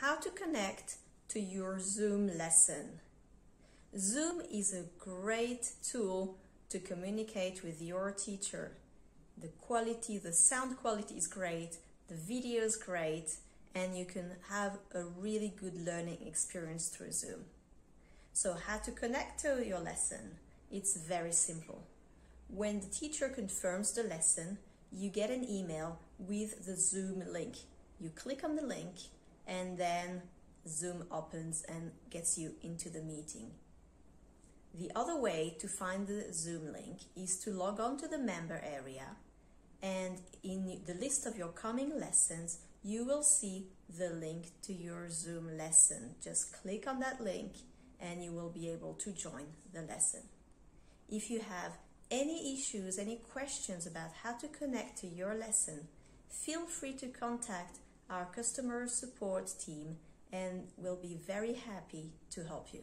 how to connect to your Zoom lesson. Zoom is a great tool to communicate with your teacher. The quality, the sound quality is great, the video is great, and you can have a really good learning experience through Zoom. So how to connect to your lesson? It's very simple. When the teacher confirms the lesson, you get an email with the Zoom link. You click on the link and then Zoom opens and gets you into the meeting. The other way to find the Zoom link is to log on to the member area and in the list of your coming lessons, you will see the link to your Zoom lesson. Just click on that link and you will be able to join the lesson. If you have any issues, any questions about how to connect to your lesson, feel free to contact our customer support team and we'll be very happy to help you.